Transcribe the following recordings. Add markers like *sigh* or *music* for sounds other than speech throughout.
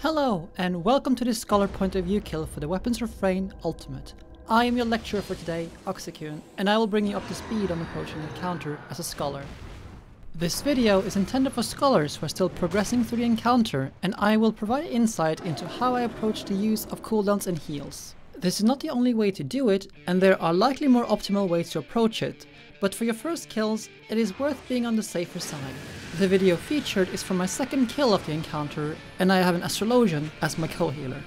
Hello, and welcome to this Scholar Point of View kill for the Weapons Refrain Ultimate. I am your lecturer for today, Oxycoon, and I will bring you up to speed on approaching the encounter as a scholar. This video is intended for scholars who are still progressing through the encounter, and I will provide insight into how I approach the use of cooldowns and heals. This is not the only way to do it, and there are likely more optimal ways to approach it, but for your first kills, it is worth being on the safer side. The video featured is from my second kill of the encounter, and I have an Astrologian as my co-healer.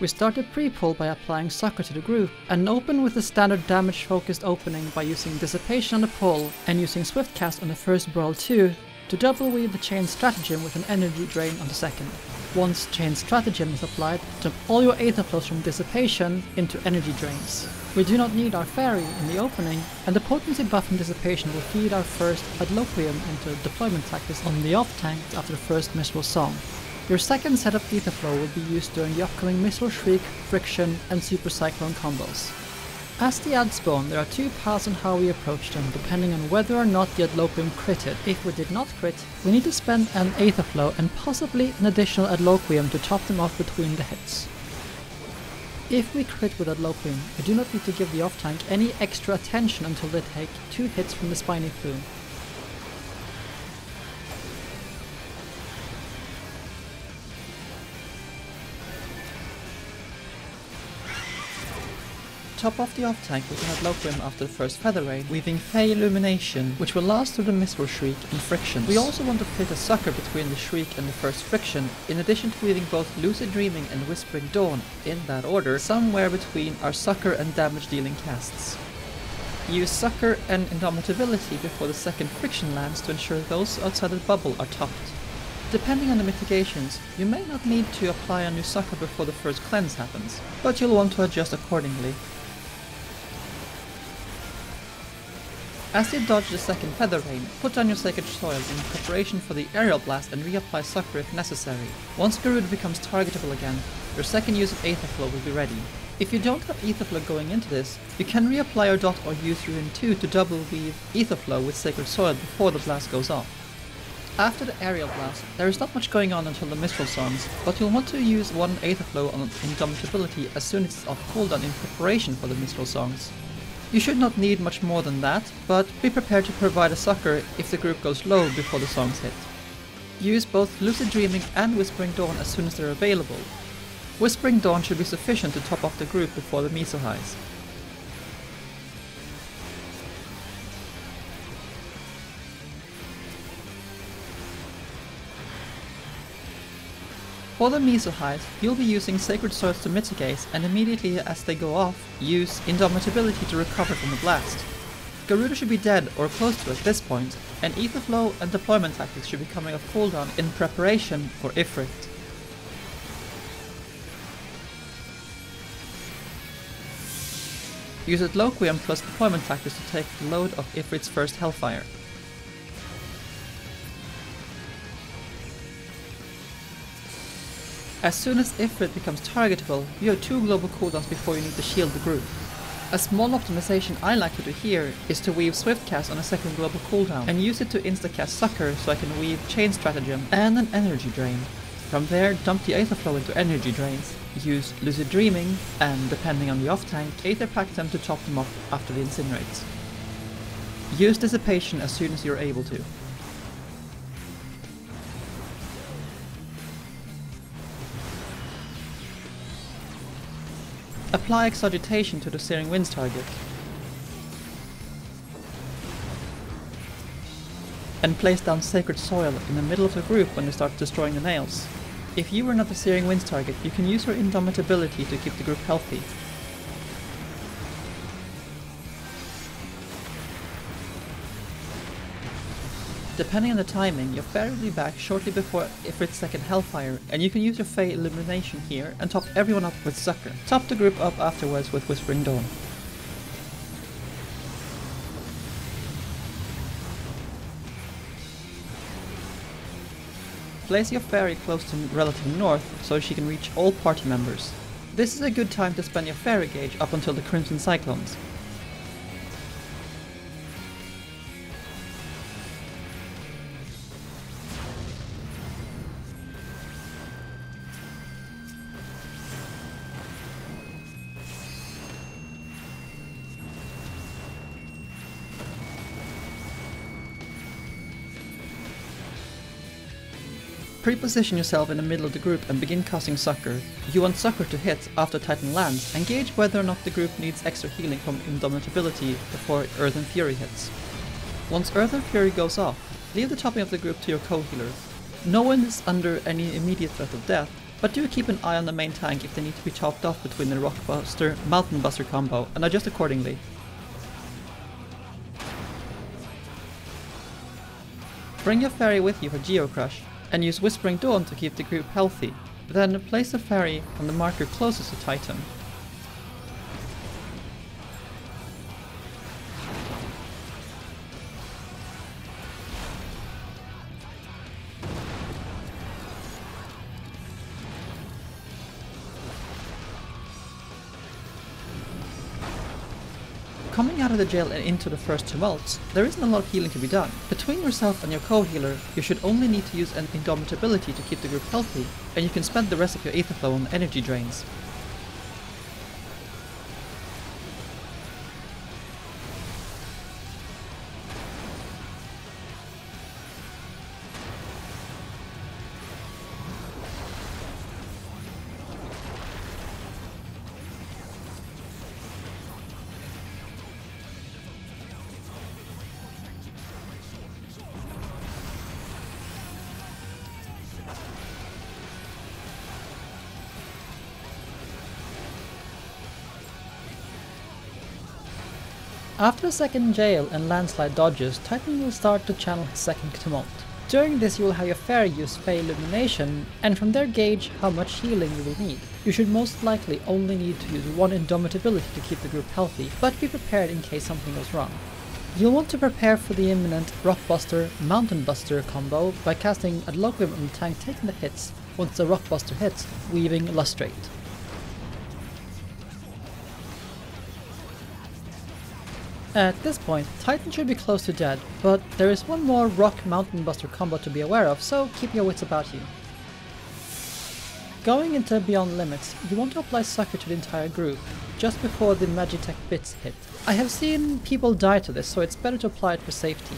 We start the pre-pull by applying Succor to the group, and open with the standard damage focused opening by using Dissipation on the pull and using Swiftcast on the first Brawl 2 to double weave the chain stratagem with an energy drain on the second. Once chain stratagem is applied, dump all your aether flows from dissipation into energy drains. We do not need our fairy in the opening, and the potency buff from dissipation will feed our first Adloquium into deployment tactics on the off tank after the first Mistral Song. Your second set of Aether Flow will be used during the upcoming Mistral Shriek, Friction, and Super Cyclone combos. As the ad spawn, there are two paths on how we approach them, depending on whether or not the Adloquium critted. If we did not crit, we need to spend an Aether Flow and possibly an additional Adloquium to top them off between the hits. If we crit with Adloquium, we do not need to give the off-tank any extra attention until they take two hits from the Spiny Plume. Top off the off-tank with an Adloquium after the first Feather Rain, weaving Fey Illumination, which will last through the Mistral Shriek and Friction. We also want to fit a succor between the Shriek and the first Friction, in addition to weaving both Lucid Dreaming and Whispering Dawn, in that order, somewhere between our succor and damage dealing casts. Use Succor and Indomitability before the second Friction lands to ensure those outside the bubble are topped. Depending on the mitigations, you may not need to apply a new succor before the first cleanse happens, but you'll want to adjust accordingly. As you dodge the second Feather Rain, put down your Sacred Soil in preparation for the Aerial Blast and reapply Succor if necessary. Once Garuda becomes targetable again, your second use of Aether Flow will be ready. If you don't have Aether Flow going into this, you can reapply your dot or use Ruin 2 to double weave Aether Flow with Sacred Soil before the blast goes off. After the Aerial Blast, there is not much going on until the Mistral Songs, but you'll want to use one Aether Flow on Indomitability as soon as it's off cooldown in preparation for the Mistral Songs. You should not need much more than that, but be prepared to provide a succor if the group goes low before the songs hit. Use both Lucid Dreaming and Whispering Dawn as soon as they're available. Whispering Dawn should be sufficient to top off the group before the Mesohighs. For the Mesohighs, you'll be using Sacred Soils to mitigate, and immediately as they go off, use Indomitability to recover from the blast. Garuda should be dead or close to at this point, and Aether Flow and Deployment Tactics should be coming off cooldown in preparation for Ifrit. Use Adloquium plus Deployment Tactics to take the load of Ifrit's first Hellfire. As soon as Ifrit becomes targetable, you have two global cooldowns before you need to shield the group. A small optimization I like to do here is to weave Swiftcast on a second global cooldown and use it to insta-cast Succor so I can weave Chain Stratagem and an Energy Drain. From there, dump the Aether Flow into Energy Drains, use Lucid Dreaming, and depending on the off-tank, Aether Pact them to top them off after the Incinerates. Use Dissipation as soon as you're able to. Apply Excogitation to the Searing Winds target. And place down Sacred Soil in the middle of the group when they start destroying the nails. If you are not the Searing Winds target, you can use your Indomitability to keep the group healthy. Depending on the timing, your fairy will be back shortly before Ifrit's second Hellfire, and you can use your Fey Illumination here and top everyone up with Succor. Top the group up afterwards with Whispering Dawn. Place your fairy close to relative north so she can reach all party members. This is a good time to spend your fairy gauge up until the Crimson Cyclones. Pre-position yourself in the middle of the group and begin casting Succor. You want Succor to hit after Titan lands and gauge whether or not the group needs extra healing from Indomitability before Earthen Fury hits. Once Earthen Fury goes off, leave the topping of the group to your co-healer. No one is under any immediate threat of death, but do keep an eye on the main tank if they need to be chopped off between the Rockbuster Mountain Buster combo and adjust accordingly. Bring your fairy with you for Geocrush, and use Whispering Dawn to keep the group healthy. Then place a fairy on the marker closest to Titan. Jail and into the first tumults, there isn't a lot of healing to be done. Between yourself and your co-healer, you should only need to use an indomitability to keep the group healthy, and you can spend the rest of your aether flow on energy drains. After a second jail and landslide dodges, Titan will start to channel his second tumult. During this you will have your fair use Fey Illumination, and from there gauge how much healing you will need. You should most likely only need to use one Indomitability to keep the group healthy, but be prepared in case something goes wrong. You'll want to prepare for the imminent Rockbuster Mountain Buster combo by casting a Adloquium on the tank taking the hits once the Rockbuster hits, weaving Lustrate. At this point, Titan should be close to dead, but there is one more Rock Mountain Buster combo to be aware of, so keep your wits about you. Going into Beyond Limits, you want to apply Succor to the entire group, just before the Magitech bits hit. I have seen people die to this, so it's better to apply it for safety.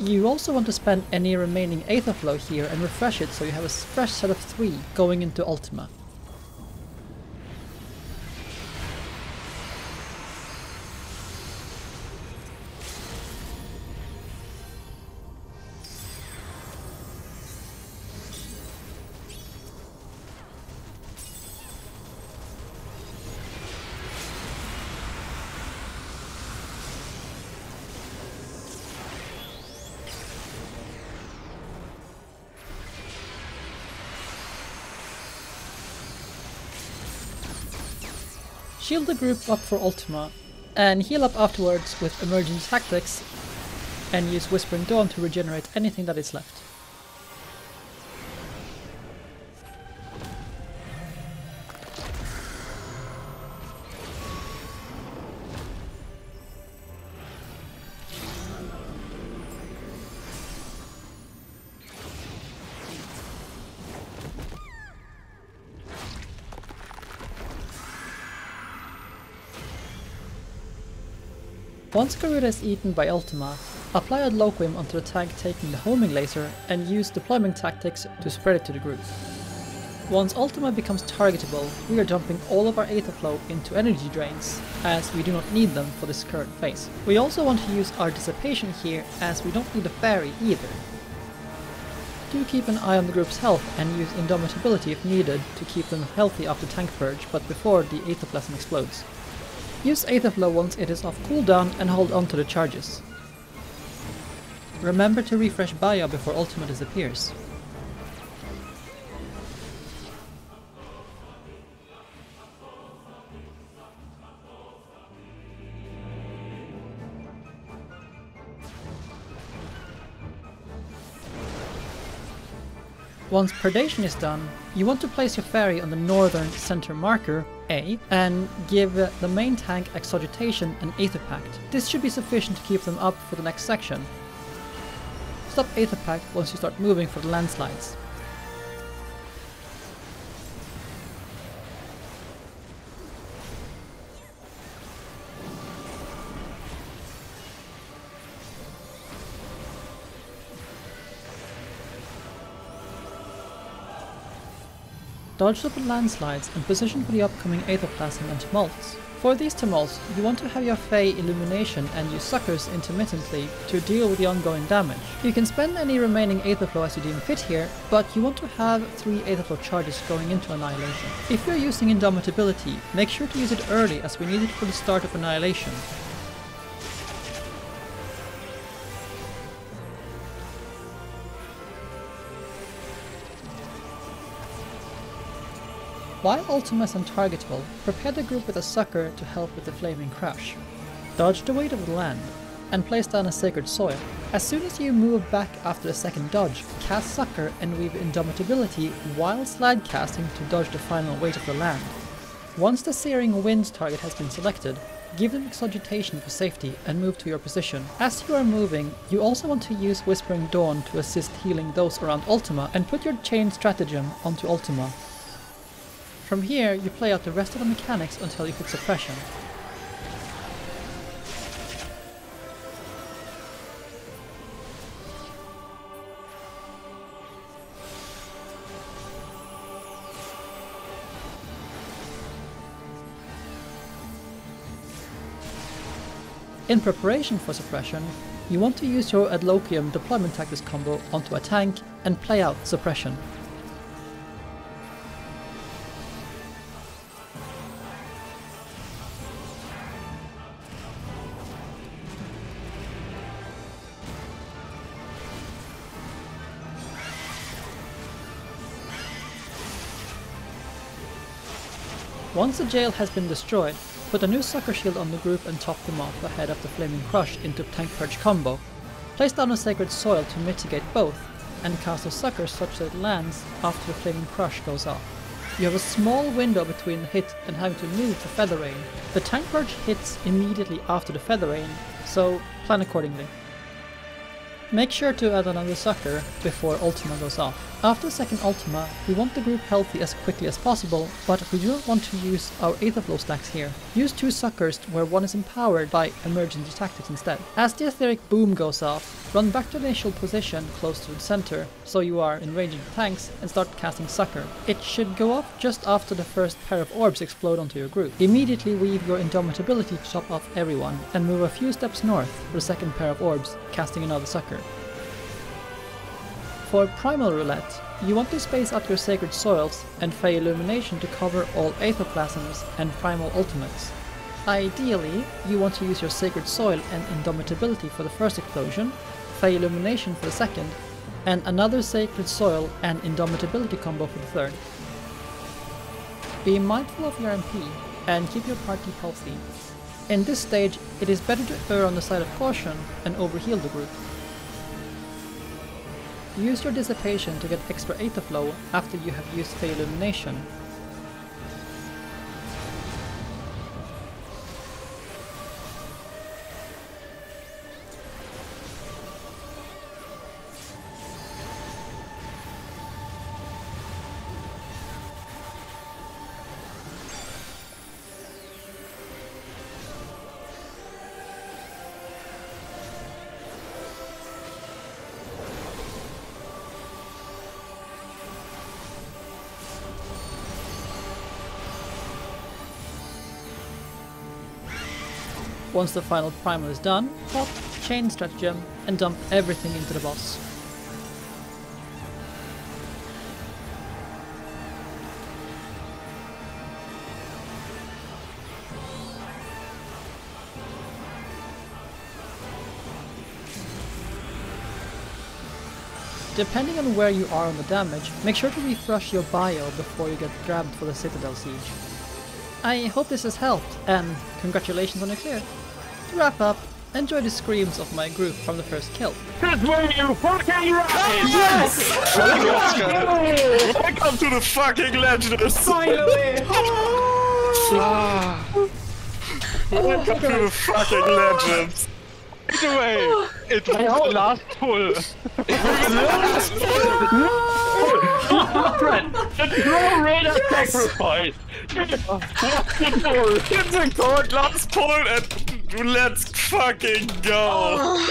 You also want to spend any remaining Aether Flow here and refresh it so you have a fresh set of 3 going into Ultima. Shield the group up for Ultima, and heal up afterwards with emergency tactics, and use Whispering Dawn to regenerate anything that is left. Once Garuda is eaten by Ultima, apply Adloquium onto the tank taking the homing laser and use deployment tactics to spread it to the group. Once Ultima becomes targetable, we are dumping all of our Aether Flow into energy drains, as we do not need them for this current phase. We also want to use our Dissipation here, as we don't need a fairy either. Do keep an eye on the group's health and use Indomitability if needed to keep them healthy after tank purge, but before the Aether Plasm explodes. Use Aetherflow once it is off cooldown and hold on to the charges. Remember to refresh Bio before Ultima disappears. Once predation is done, you want to place your fairy on the northern center marker, A, and give the main tank Excogitation and Aether Pact. This should be sufficient to keep them up for the next section. Stop Aether Pact once you start moving for the landslides. Dodge the landslides, and position for the upcoming Aetherplasm and Tumults. For these tumults, you want to have your Fey Illumination and use Succors intermittently to deal with the ongoing damage. You can spend any remaining Aetherflow as you deem fit here, but you want to have 3 Aetherflow charges going into Annihilation. If you're using Indomitability, make sure to use it early as we need it for the start of Annihilation. While Ultima is untargetable, prepare the group with a succor to help with the Flaming Crush. Dodge the weight of the land, and place down a Sacred Soil. As soon as you move back after the second dodge, cast Succor and weave Indomitability while slide casting to dodge the final weight of the land. Once the Searing Winds target has been selected, give them Excogitation for safety and move to your position. As you are moving, you also want to use Whispering Dawn to assist healing those around Ultima and put your Chain Stratagem onto Ultima from here, you play out the rest of the mechanics until you hit suppression. In preparation for suppression, you want to use your Adloquium deployment tactics combo onto a tank and play out suppression. Once the jail has been destroyed, put a new succor shield on the group and top them off ahead of the Flaming Crush into Tank Purge combo. Place down a Sacred Soil to mitigate both, and cast a succor such that it lands after the Flaming Crush goes off. You have a small window between the hit and having to move to Feather Rain. The Tank Purge hits immediately after the Feather Rain, so plan accordingly. Make sure to add another succor before Ultima goes off. After second Ultima, we want the group healthy as quickly as possible, but we do not want to use our Aetherflow stacks here. Use two succors where one is empowered by emergency tactics instead. As the aetheric boom goes off, run back to the initial position close to the center, so you are in range of the tanks, and start casting succor. It should go off just after the first pair of orbs explode onto your group. Immediately weave your Indomitability to top off everyone, and move a few steps north for the second pair of orbs, casting another succor. For Primal Roulette, you want to space out your Sacred Soils and Fey Illumination to cover all Aetherplasms and Primal Ultimates. Ideally, you want to use your Sacred Soil and Indomitability for the first explosion, Fey Illumination for the second, and another Sacred Soil and Indomitability combo for the third. Be mindful of your MP and keep your party healthy. In this stage, it is better to err on the side of caution and overheal the group. Use your Dissipation to get extra Aetherflow after you have used the Illumination, Once the final primal is done, pop Chain Stratagem and dump everything into the boss. Depending on where you are on the damage, make sure to refresh your bio before you get grabbed for the Citadel Siege. I hope this has helped, and congratulations on your clear! To wrap up, enjoy the screams of my group from the first kill. That's where you fucking right! Yes! Welcome to the fucking Legends! Finally! Welcome to the fucking Legends! Either way, it was the last pull. Fred, the Pro Raider sacrifice! It's a code, last pull and let's fucking go! *laughs*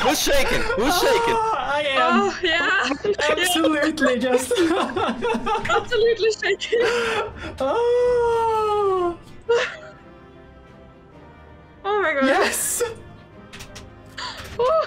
Who's shaking? Who's shaking? I I am Oh yeah, absolutely just. absolutely shaking. oh, Oh my god. yes! Oh.